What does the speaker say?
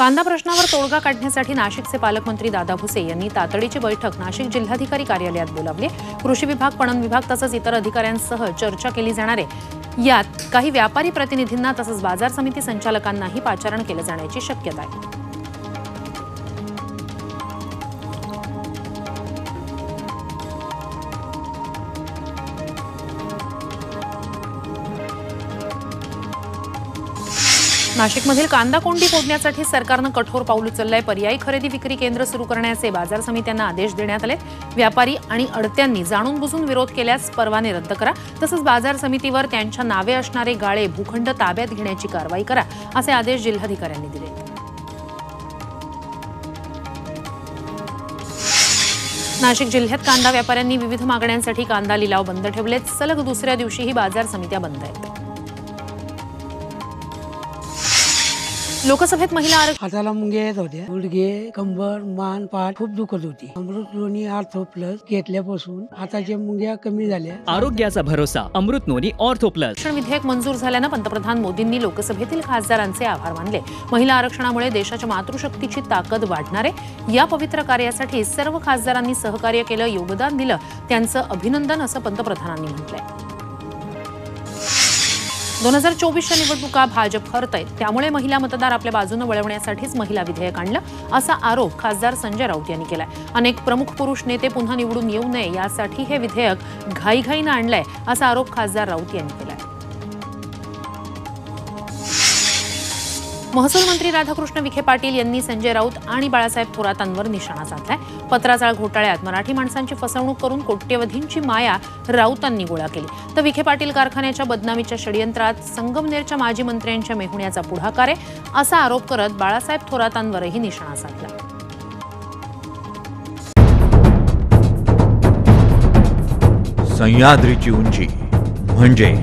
कांदा प्रश्नावर तोडगा काढण्यासाठी नाशिकचे पालकमंत्री दादा भुसे यांनी तातडीची बैठक नाशिक जिल्हाधिकारी कार्यालयात बोलावली. कृषी विभाग पणन विभाग तसंच इतर अधिकाऱ्यांसह चर्चा केली जाणार आहे. यात काही व्यापारी प्रतिनिधींना तसंच बाजार समिती संचालकांनाही पाचारण केलं जाण्याची शक्यता आहे. नाशिकमधील कांदा कोंडी फोडण्यासाठी सरकारनं कठोर पाऊल उचललंय. पर्यायी खरेदी विक्री केंद्र सुरू करण्याचे बाजार समित्यांना आदेश देण्यात आले व्यापारी आणि अडत्यांनी जाणून बुजून विरोध केल्यास परवाने रद्द करा. तसंच बाजार समितीवर त्यांच्या नावे असणारे गाळे भूखंड ताब्यात घेण्याची कारवाई करा असे आदेश जिल्हाधिकाऱ्यांनी दिले. नाशिक जिल्ह्यात कांदा व्यापाऱ्यांनी विविध मागण्यांसाठी कांदा लिलाव बंद ठेवलेत. सलग दुसऱ्या दिवशीही बाजार समित्या बंद आहेत. लोकसभेत महिला आरक्षण हाताला मुंग्या येत होत्या. गुडघे कंबर मान पाठ खूप दुखत होती. अमृत लोणी आर्थो प्लस घेतल्यापासून हाताच्या मुंग्या कमी झाल्या. आरोग्याचा भरोसा अमृत नोनी ऑर्थो प्लस विधेयक मंजूर झाल्यानं पंतप्रधान मोदींनी लोकसभेतील खासदारांचे आभार मानले. महिला आरक्षणामुळे देशाच्या मातृशक्तीची ताकद वाढणार आहे या पवित्र कार्यासाठी सर्व खासदारांनी सहकार्य केलं योगदान दिलं त्यांचं अभिनंदन असं पंतप्रधानांनी म्हटलंय. दोन हजार चोवीसच्या निवडणुका भाजप हरत आहेत त्यामुळे महिला मतदार आपल्या बाजूनं वळवण्यासाठीच महिला विधेयक आणलं असा आरोप खासदार संजय राऊत यांनी केलाय. अनेक प्रमुख पुरुष नेते पुन्हा निवडून येऊ नये यासाठी हे विधेयक घाईघाईनं आणलंय असा आरोप खासदार राऊत यांनी केला महसूल मंत्री राधाकृष्ण विखे पाटील यांनी संजय राऊत आणि बाळासाहेब थोरातांवर निशाणा साधलाय. पत्राचाळ घोटाळ्यात मराठी माणसांची फसवणूक करून कोट्यवधींची माया राऊतांनी गोळा केली. तर विखे पाटील कारखान्याच्या बदनामीच्या षडयंत्रात संगमनेरच्या माजी मंत्र्यांच्या मेहुण्याचा पुढाकार आहे असा आरोप करत बाळासाहेब थोरातांवरही निशाणा साधला. सह्याद्रीची उंची म्हणजे